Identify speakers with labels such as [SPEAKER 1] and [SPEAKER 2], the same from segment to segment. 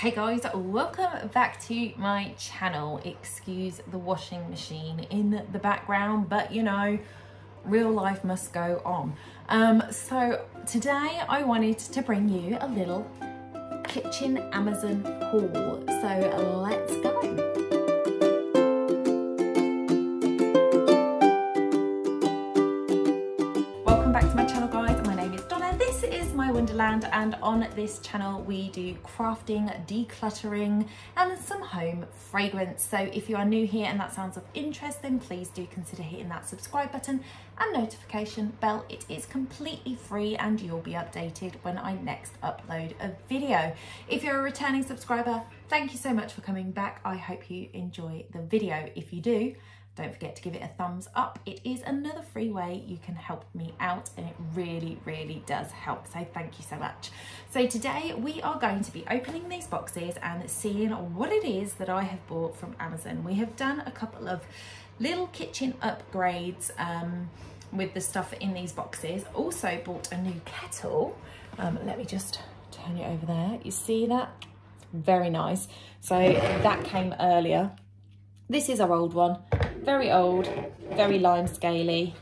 [SPEAKER 1] Hey guys, welcome back to my channel. Excuse the washing machine in the background, but you know, real life must go on. Um, so today I wanted to bring you a little kitchen Amazon haul. So let's go. Wonderland and on this channel we do crafting, decluttering and some home fragrance. So if you are new here and that sounds of interest then please do consider hitting that subscribe button and notification bell. It is completely free and you'll be updated when I next upload a video. If you're a returning subscriber, thank you so much for coming back. I hope you enjoy the video. If you do, don't forget to give it a thumbs up. It is another free way you can help me out and it really, really does help. So thank you so much. So today we are going to be opening these boxes and seeing what it is that I have bought from Amazon. We have done a couple of little kitchen upgrades um, with the stuff in these boxes. Also bought a new kettle. Um, let me just turn it over there. You see that? Very nice. So that came earlier. This is our old one very old, very lime scaly,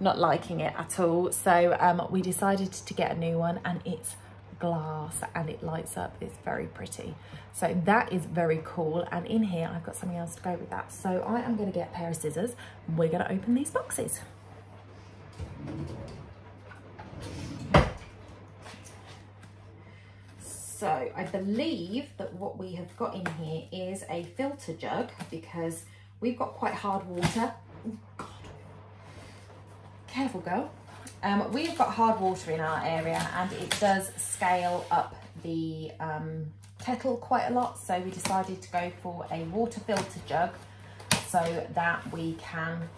[SPEAKER 1] not liking it at all. So um, we decided to get a new one and it's glass and it lights up. It's very pretty. So that is very cool. And in here, I've got something else to go with that. So I am gonna get a pair of scissors. We're gonna open these boxes. So I believe that what we have got in here is a filter jug because We've got quite hard water. Oh, Careful, girl. Um, we've got hard water in our area and it does scale up the um, kettle quite a lot. So we decided to go for a water filter jug so that we can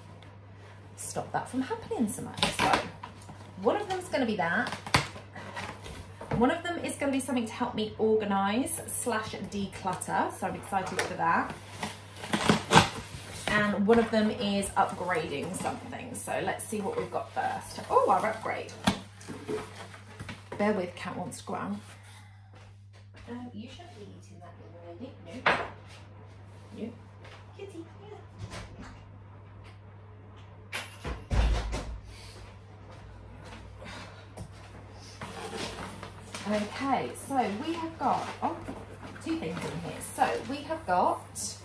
[SPEAKER 1] stop that from happening so much. So one of them is going to be that. One of them is going to be something to help me organise slash declutter. So I'm excited for that and one of them is upgrading something. So let's see what we've got first. Oh, our upgrade. Bear with, cat wants to out. Uh, you shouldn't be eating that little lady. No. No. Kitty, yeah. Okay, so we have got oh, two things in here. So we have got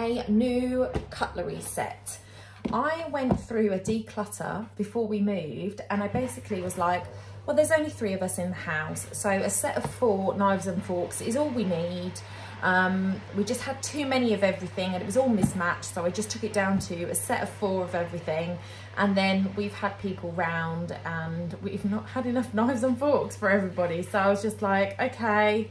[SPEAKER 1] a new cutlery set. I went through a declutter before we moved and I basically was like, well, there's only three of us in the house. So a set of four knives and forks is all we need. Um, we just had too many of everything and it was all mismatched. So I just took it down to a set of four of everything. And then we've had people round and we've not had enough knives and forks for everybody. So I was just like, okay,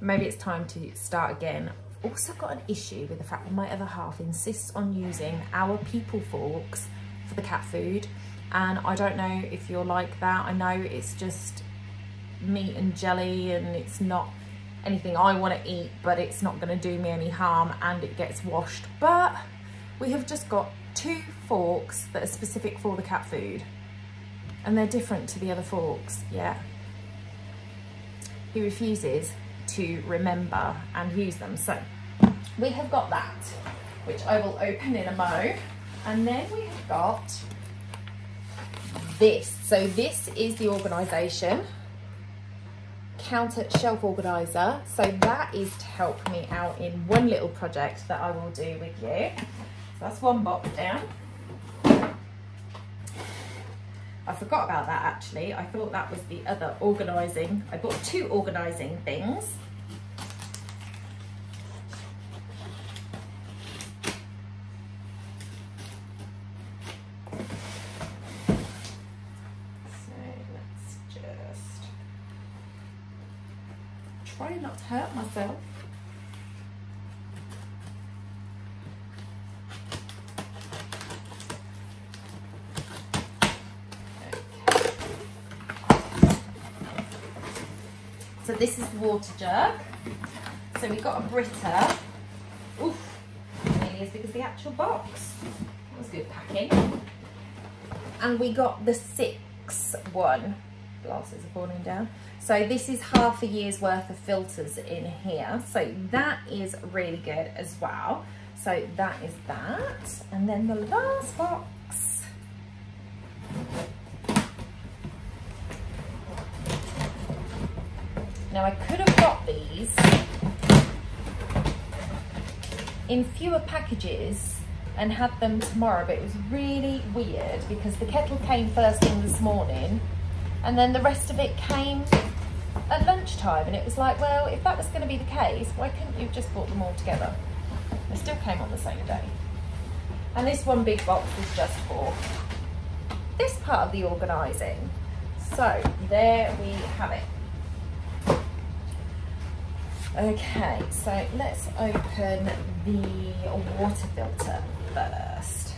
[SPEAKER 1] maybe it's time to start again also got an issue with the fact that my other half insists on using our people forks for the cat food. And I don't know if you're like that. I know it's just meat and jelly and it's not anything I want to eat but it's not going to do me any harm and it gets washed. But we have just got two forks that are specific for the cat food. And they're different to the other forks yeah. He refuses to remember and use them. So we have got that, which I will open in a mo. And then we have got this. So this is the organisation, counter shelf organiser. So that is to help me out in one little project that I will do with you. So that's one box down. I forgot about that actually. I thought that was the other organising. I bought two organising things. So let's just try not to hurt myself. This is the water jug. So we've got a Brita. Oof, nearly as big as the actual box. That was good packing. And we got the six one. Glasses are falling down. So this is half a year's worth of filters in here. So that is really good as well. So that is that. And then the last box. Now I could have got these in fewer packages and had them tomorrow, but it was really weird because the kettle came first thing this morning and then the rest of it came at lunchtime and it was like, well, if that was going to be the case, why couldn't you have just bought them all together? They still came on the same day. And this one big box was just for this part of the organising. So there we have it. Okay, so let's open the water filter first.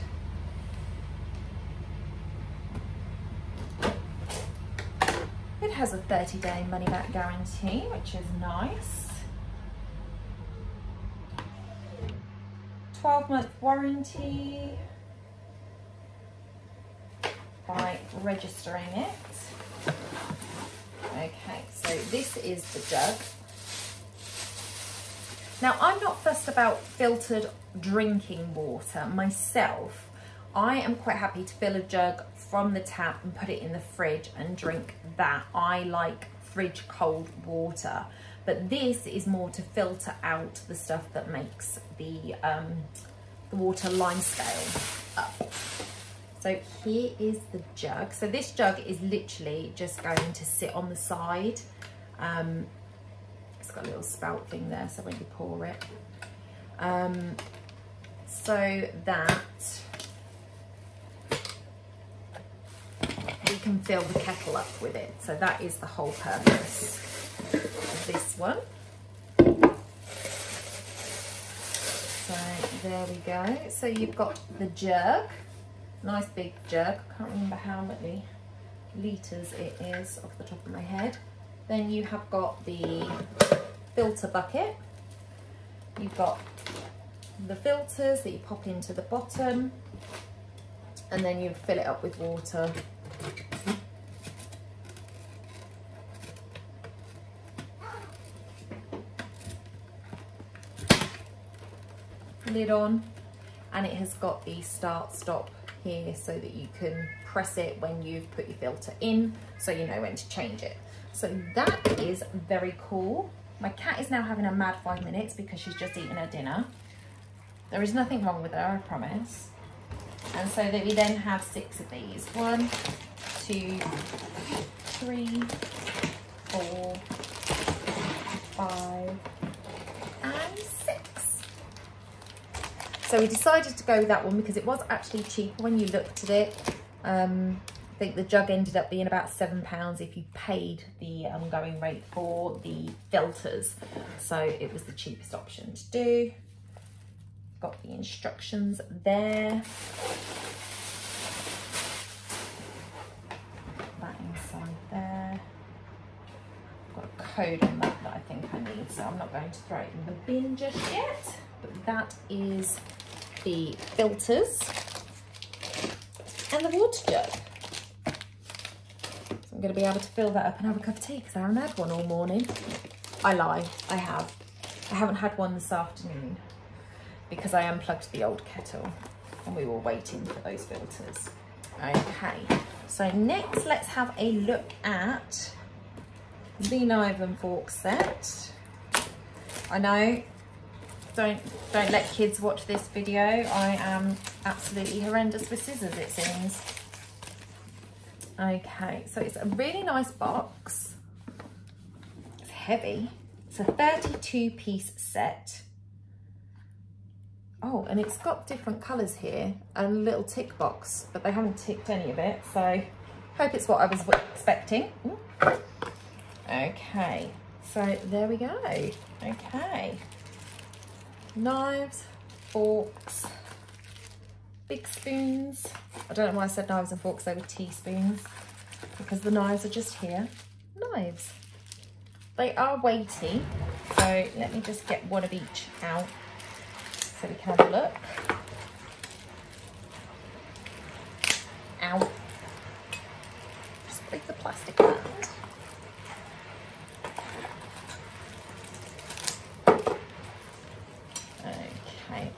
[SPEAKER 1] It has a 30 day money back guarantee, which is nice. 12 month warranty by registering it. Okay, so this is the jug. Now, I'm not fussed about filtered drinking water myself. I am quite happy to fill a jug from the tap and put it in the fridge and drink that. I like fridge cold water, but this is more to filter out the stuff that makes the, um, the water lime scale up. So here is the jug. So this jug is literally just going to sit on the side. Um, it's got a little spout thing there, so when you pour it. Um, so that we can fill the kettle up with it. So that is the whole purpose of this one. So there we go. So you've got the jug, nice big jug. I can't remember how many litres it is off the top of my head. Then you have got the filter bucket. You've got the filters that you pop into the bottom and then you fill it up with water. Lid on and it has got the start stop here so that you can press it when you've put your filter in so you know when to change it. So that is very cool. My cat is now having a mad five minutes because she's just eaten her dinner. There is nothing wrong with her, I promise. And so that we then have six of these. One, two, three, four, five, and six. So we decided to go with that one because it was actually cheaper when you looked at it. Um, think the jug ended up being about seven pounds if you paid the ongoing rate for the filters. So it was the cheapest option to do. Got the instructions there. That inside there. Got a code on that that I think I need, so I'm not going to throw it in the bin just yet. But that is the filters and the water jug. Going to be able to fill that up and have a cup of tea because I haven't had one all morning. I lie, I have. I haven't had one this afternoon because I unplugged the old kettle and we were waiting for those filters. Okay, so next let's have a look at the knife and fork set. I know, don't, don't let kids watch this video. I am absolutely horrendous with scissors it seems. Okay, so it's a really nice box. It's heavy. It's a 32 piece set. Oh, and it's got different colours here and a little tick box, but they haven't ticked any of it. So hope it's what I was expecting. Okay, so there we go. Okay. Knives, forks, big spoons. I don't know why I said knives and forks, they were teaspoons because the knives are just here. Knives. They are weighty, so let me just get one of each out so we can have a look. Ow. Just break the plastic.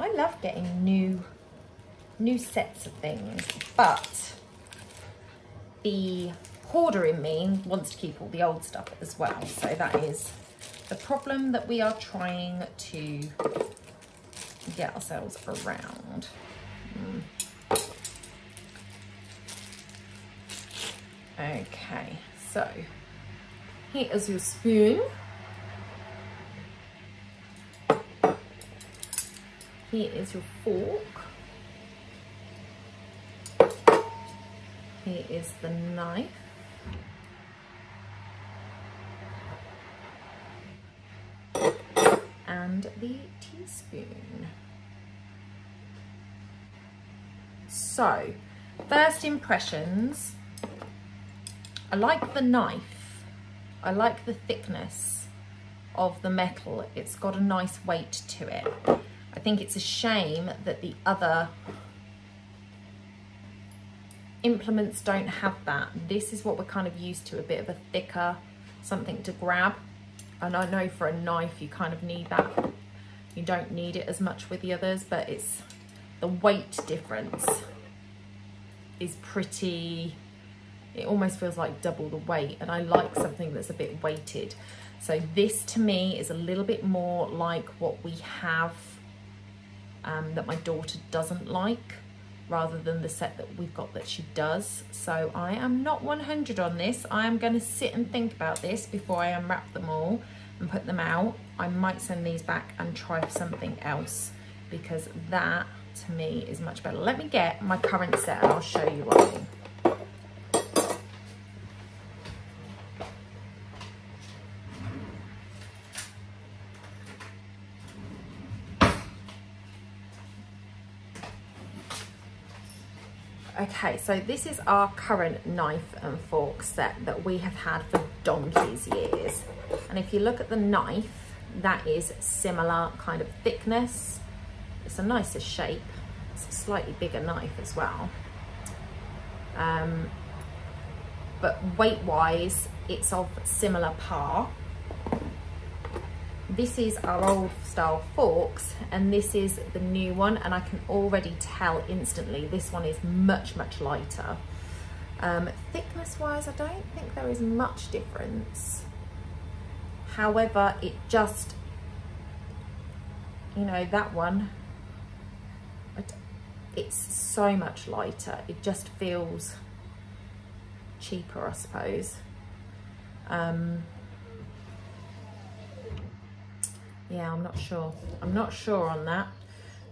[SPEAKER 1] I love getting new, new sets of things, but the hoarder in me wants to keep all the old stuff as well. So that is the problem that we are trying to get ourselves around. Mm. Okay, so here is your spoon. Here is your fork. Here is the knife. And the teaspoon. So, first impressions, I like the knife. I like the thickness of the metal. It's got a nice weight to it. I think it's a shame that the other implements don't have that. This is what we're kind of used to, a bit of a thicker something to grab. And I know for a knife, you kind of need that. You don't need it as much with the others, but it's the weight difference is pretty, it almost feels like double the weight. And I like something that's a bit weighted. So this to me is a little bit more like what we have um, that my daughter doesn't like rather than the set that we've got that she does. So I am not 100 on this. I am going to sit and think about this before I unwrap them all and put them out. I might send these back and try something else because that to me is much better. Let me get my current set and I'll show you what I. Okay, so this is our current knife and fork set that we have had for donkey's years. And if you look at the knife, that is similar kind of thickness. It's a nicer shape. It's a slightly bigger knife as well. Um, but weight-wise, it's of similar par this is our old style forks and this is the new one and I can already tell instantly this one is much much lighter. Um, thickness wise I don't think there is much difference. However it just you know that one it's so much lighter. It just feels cheaper I suppose. Um, yeah I'm not sure. I'm not sure on that.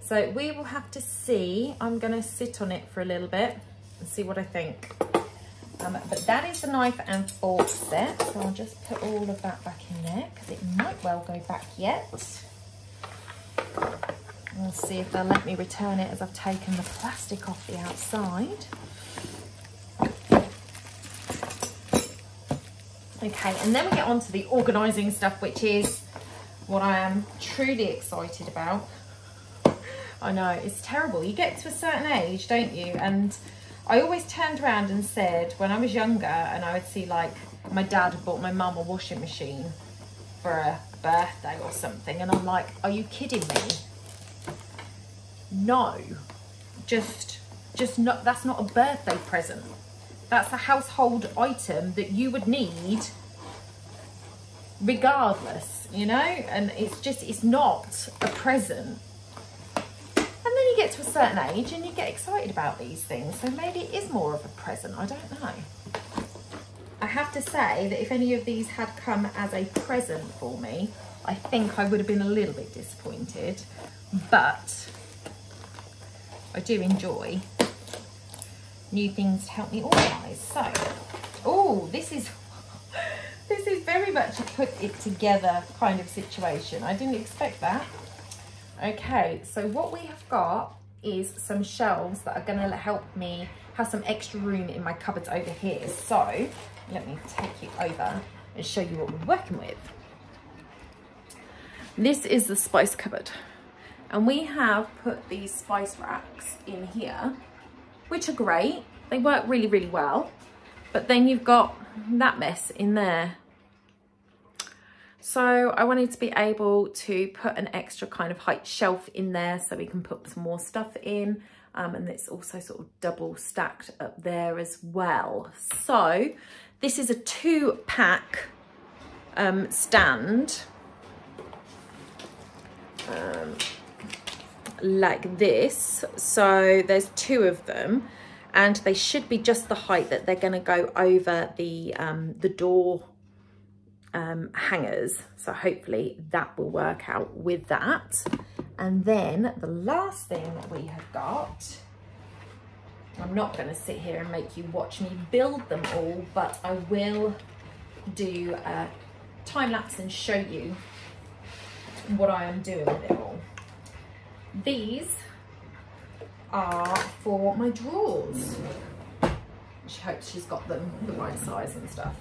[SPEAKER 1] So we will have to see. I'm gonna sit on it for a little bit and see what I think. Um, but that is the knife and fork set. So I'll just put all of that back in there because it might well go back yet. We'll see if they'll let me return it as I've taken the plastic off the outside. Okay, and then we get on to the organising stuff, which is what I am truly excited about. I know, it's terrible. You get to a certain age, don't you? And I always turned around and said, when I was younger and I would see like, my dad bought my mum a washing machine for a birthday or something. And I'm like, are you kidding me? No, just, just not, that's not a birthday present. That's a household item that you would need regardless, you know? And it's just, it's not a present. And then you get to a certain age and you get excited about these things. So maybe it is more of a present, I don't know. I have to say that if any of these had come as a present for me, I think I would have been a little bit disappointed, but I do enjoy new things to help me organise. So, oh, this is this is very much a put it together kind of situation. I didn't expect that. Okay, so what we have got is some shelves that are gonna help me have some extra room in my cupboards over here. So let me take you over and show you what we're working with. This is the spice cupboard. And we have put these spice racks in here, which are great. They work really, really well. But then you've got that mess in there. So I wanted to be able to put an extra kind of height shelf in there so we can put some more stuff in. Um, and it's also sort of double stacked up there as well. So this is a two pack um, stand um, like this. So there's two of them and they should be just the height that they're going to go over the um, the door um, hangers. So hopefully that will work out with that. And then the last thing that we have got, I'm not going to sit here and make you watch me build them all, but I will do a time lapse and show you what I am doing with it all. These are for my drawers. She hopes she's got them the right size and stuff.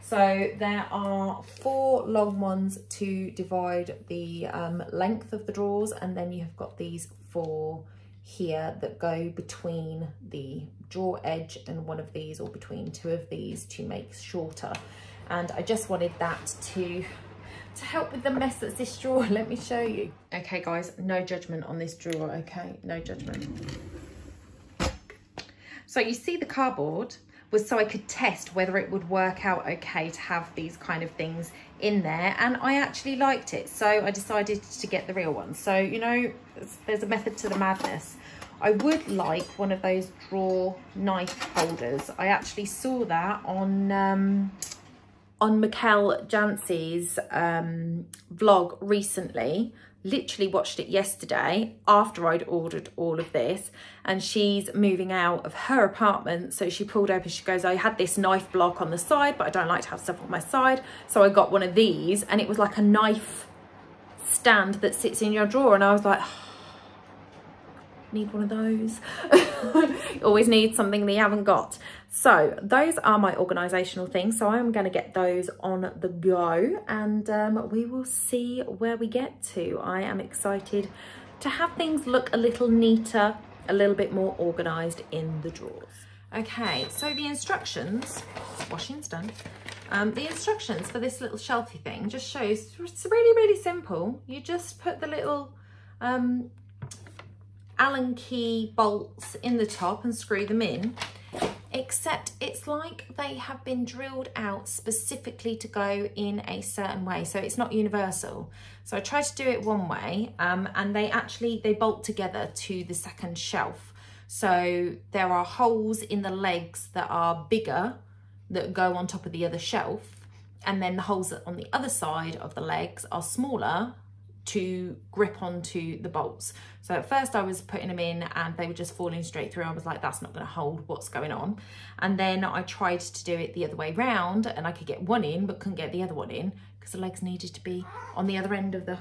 [SPEAKER 1] So there are four long ones to divide the um, length of the drawers and then you have got these four here that go between the drawer edge and one of these or between two of these to make shorter. And I just wanted that to to help with the mess that's this drawer. Let me show you. Okay guys, no judgment on this drawer, okay? No judgment. So you see the cardboard was so I could test whether it would work out okay to have these kind of things in there and I actually liked it so I decided to get the real one so you know there's a method to the madness I would like one of those drawer knife holders I actually saw that on um, on Mikkel Jansi's um, vlog recently literally watched it yesterday after I'd ordered all of this and she's moving out of her apartment so she pulled open she goes I had this knife block on the side but I don't like to have stuff on my side so I got one of these and it was like a knife stand that sits in your drawer and I was like oh, need one of those? Always need something they haven't got so those are my organizational things. So i'm going to get those on the go and um, we will see where we get to. I am excited to have things look a little neater a little bit more organized in the drawers. Okay so the instructions washing's done. Um, the instructions for this little shelfie thing just shows it's really really simple. You just put the little um, Allen key bolts in the top and screw them in except it's like they have been drilled out specifically to go in a certain way. So it's not universal. So I tried to do it one way um, and they actually they bolt together to the second shelf. So there are holes in the legs that are bigger that go on top of the other shelf and then the holes on the other side of the legs are smaller to grip onto the bolts. So at first I was putting them in and they were just falling straight through. I was like, that's not gonna hold, what's going on? And then I tried to do it the other way round and I could get one in, but couldn't get the other one in because the legs needed to be on the other end of the,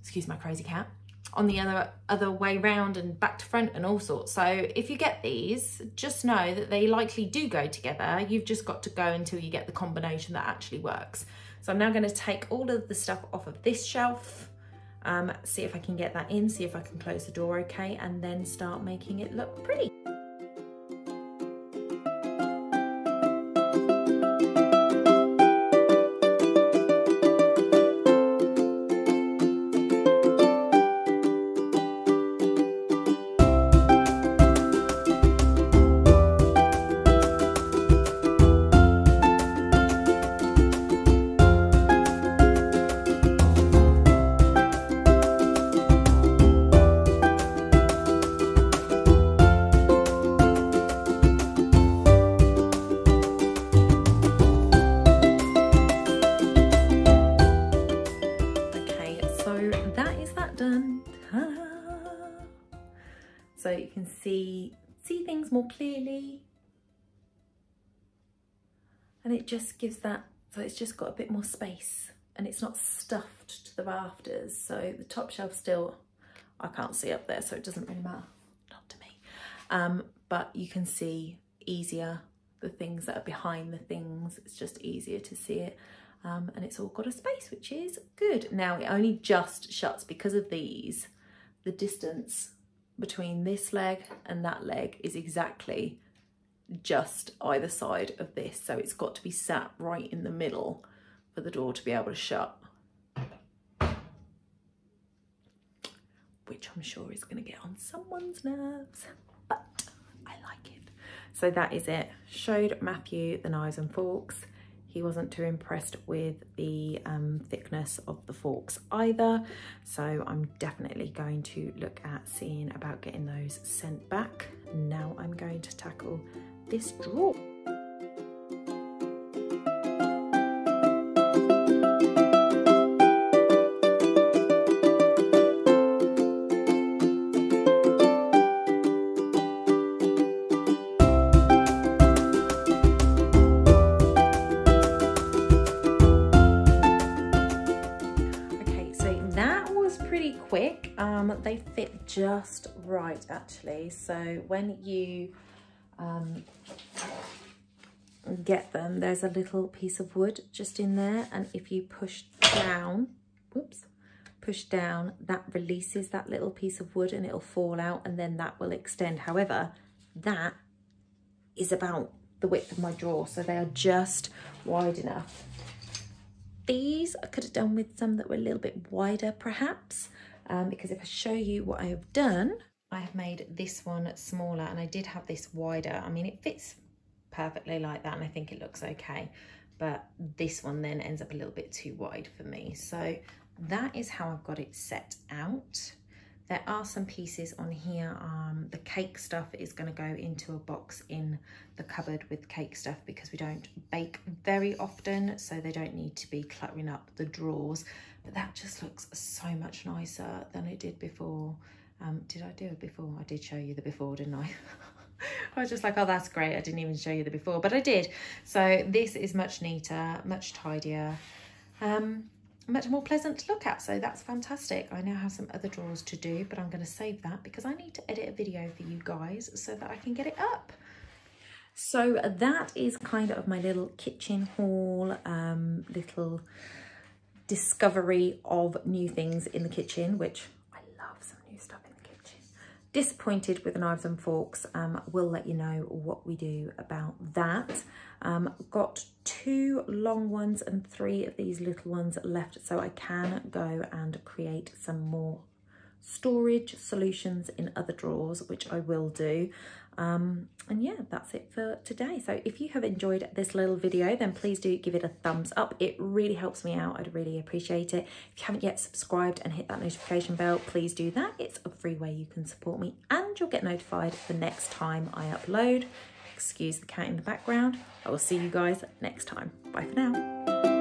[SPEAKER 1] excuse my crazy cat, on the other other way round and back to front and all sorts. So if you get these, just know that they likely do go together. You've just got to go until you get the combination that actually works. So I'm now going to take all of the stuff off of this shelf, um, see if I can get that in, see if I can close the door okay, and then start making it look pretty. And it just gives that, so it's just got a bit more space and it's not stuffed to the rafters. So the top shelf still, I can't see up there, so it doesn't really matter, not to me. Um, but you can see easier the things that are behind the things. It's just easier to see it. Um, and it's all got a space, which is good. Now it only just shuts because of these. The distance between this leg and that leg is exactly just either side of this. So it's got to be sat right in the middle for the door to be able to shut. Which I'm sure is going to get on someone's nerves, but I like it. So that is it. Showed Matthew the knives and forks. He wasn't too impressed with the um, thickness of the forks either. So I'm definitely going to look at seeing about getting those sent back. Now I'm going to tackle this drawer. Just right actually. So when you um, get them, there's a little piece of wood just in there. And if you push down, whoops, push down, that releases that little piece of wood and it'll fall out and then that will extend. However, that is about the width of my drawer. So they are just wide enough. These I could have done with some that were a little bit wider perhaps um, because if I show you what I have done, I have made this one smaller and I did have this wider. I mean, it fits perfectly like that and I think it looks okay. But this one then ends up a little bit too wide for me. So that is how I've got it set out. There are some pieces on here. Um, the cake stuff is going to go into a box in the cupboard with cake stuff because we don't bake very often, so they don't need to be cluttering up the drawers. But that just looks so much nicer than it did before. Um, did I do it before? I did show you the before, didn't I? I was just like, oh, that's great. I didn't even show you the before, but I did. So this is much neater, much tidier. Um, much more pleasant to look at so that's fantastic i now have some other drawers to do but i'm going to save that because i need to edit a video for you guys so that i can get it up so that is kind of my little kitchen haul um, little discovery of new things in the kitchen which i love some new stuff in the kitchen. Disappointed with the knives and forks um, we'll let you know what we do about that. Um, got two long ones and three of these little ones left so I can go and create some more storage solutions in other drawers which I will do um, and yeah that's it for today so if you have enjoyed this little video then please do give it a thumbs up it really helps me out I'd really appreciate it if you haven't yet subscribed and hit that notification bell please do that it's a free way you can support me and you'll get notified the next time I upload excuse the cat in the background. I will see you guys next time. Bye for now.